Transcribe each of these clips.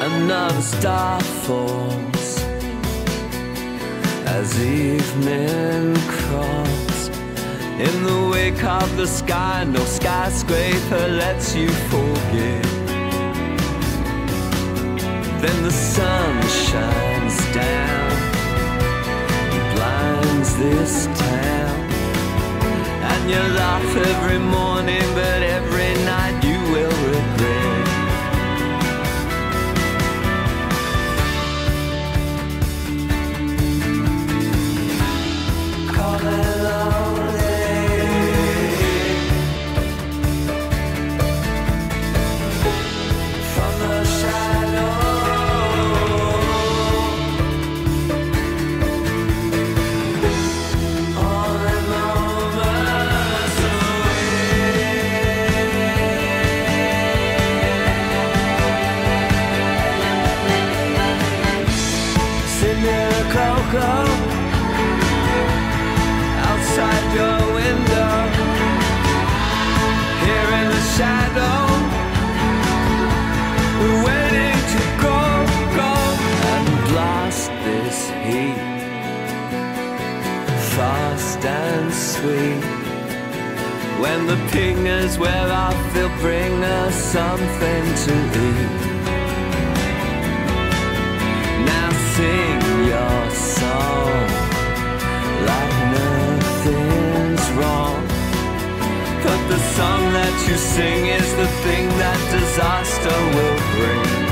Another star falls as evening crawls. In the wake of the sky, no skyscraper lets you forget. Then the sun shines down, blinds this town. And you laugh every morning, but every sweet. When the pingers wear off They'll bring us something to eat you sing is the thing that disaster will bring.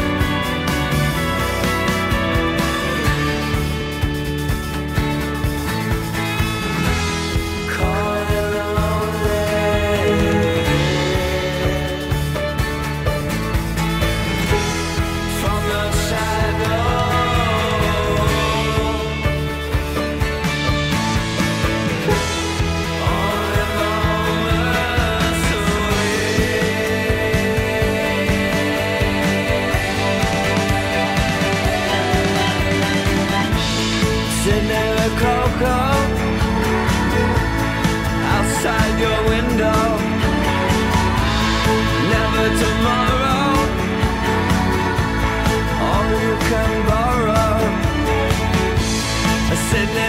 Sydney, the cocoa Outside your window. Never tomorrow. All you can borrow. A Sydney